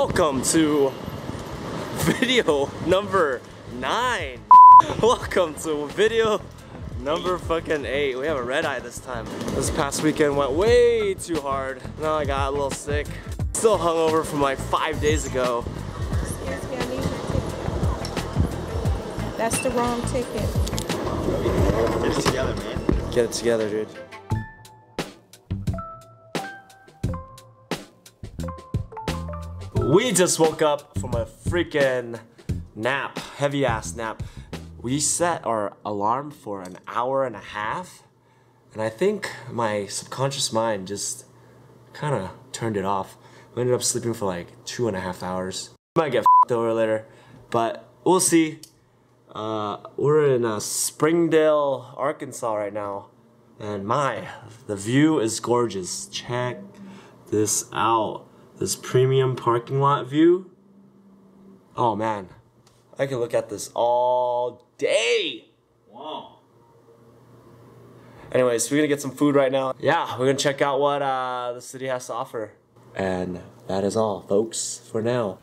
Welcome to video number nine. Welcome to video number fucking eight. We have a red eye this time. This past weekend went way too hard. Now I got a little sick. Still hungover from like five days ago. Excuse me, I need your ticket. That's the wrong ticket. Get it together, man. Get it together, dude. We just woke up from a freaking nap, heavy ass nap. We set our alarm for an hour and a half, and I think my subconscious mind just kind of turned it off. We ended up sleeping for like two and a half hours. Might get f***ed over later, but we'll see. Uh, we're in uh, Springdale, Arkansas right now. And my, the view is gorgeous. Check this out. This premium parking lot view. Oh man, I can look at this all day. Wow. Anyways, we're gonna get some food right now. Yeah, we're gonna check out what uh, the city has to offer. And that is all, folks, for now.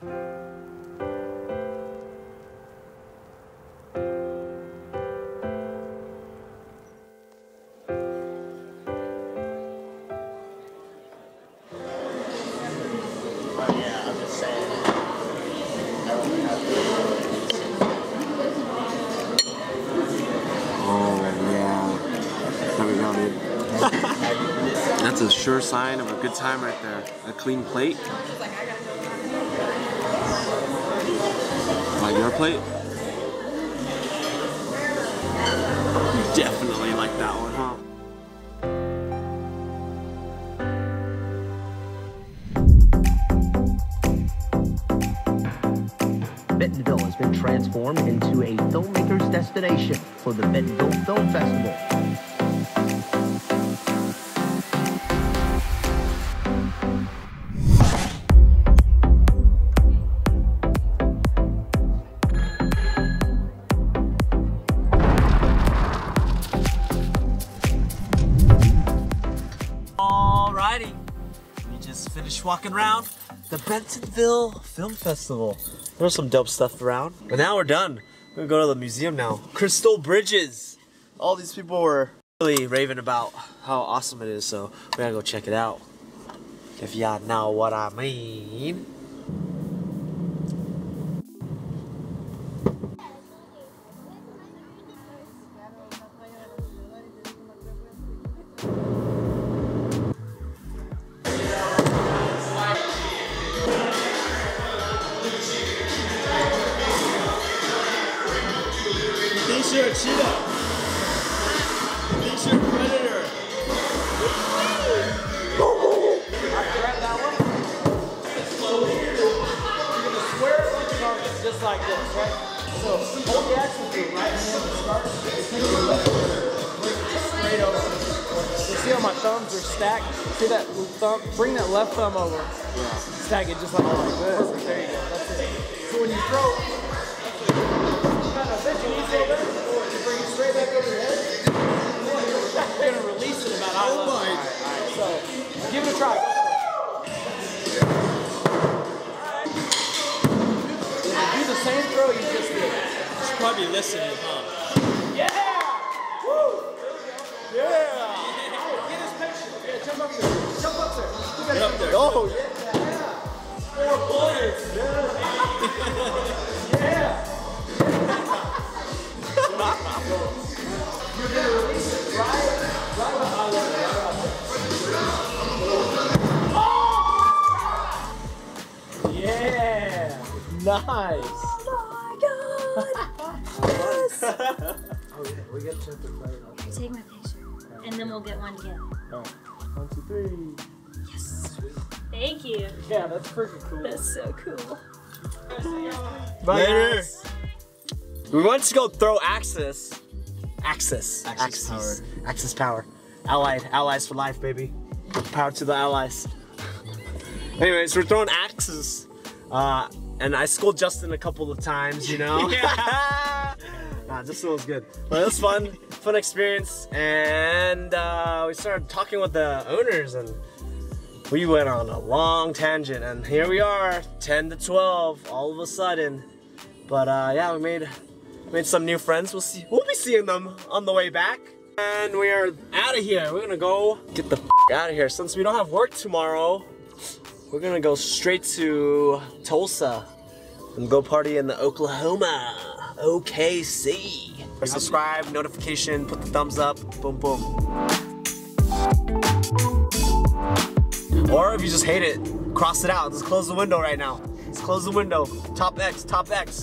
That's a sure sign of a good time right there. A clean plate. Like your plate? You definitely like that one, huh? Bentonville has been transformed into a filmmaker's destination for the Bentonville Film Festival. We just finished walking around the Bentonville Film Festival. There's some dope stuff around. But now we're done. We're gonna go to the museum now. Crystal Bridges. All these people were really raving about how awesome it is, so we gotta go check it out. If y'all know what I mean. Like this, right? So hold the action group right hand to start. Straight over. You see how my thumbs are stacked? See that thumb? Bring that left thumb over. Stack it just like, like this. There you go. That's it. So when you throw, kind of your knees a little you bring it straight back over your head. The you just did. Should probably listening, huh? Yeah! Woo! Yeah! Get his picture. Yeah, jump up there. Jump up there. Get up there. Oh, yeah. Four points. Yeah. yeah. You're gonna release it right, right about eye level, right about there. Oh! Yeah. Nice. We get to the play. Take my picture, and then we'll get one together. One, two, three. Yes. Thank you. Yeah, that's freaking cool. That's so cool. Bye, Later. guys. We went to go throw Axis. Axis. Axis power. Axis power. Allied. Allies for life, baby. Power to the allies. Anyways, we're throwing axes. Uh, and I schooled Justin a couple of times, you know? Justin was good. But it was fun. Fun experience. And uh, we started talking with the owners and we went on a long tangent and here we are 10 to 12 all of a sudden but uh, yeah we made made some new friends we'll see we'll be seeing them on the way back and we are out of here we're gonna go get the out of here since we don't have work tomorrow we're gonna go straight to Tulsa and go party in the Oklahoma OKC subscribe notification put the thumbs up boom boom Or if you just hate it, cross it out. Just close the window right now. Let's close the window. Top X, top X.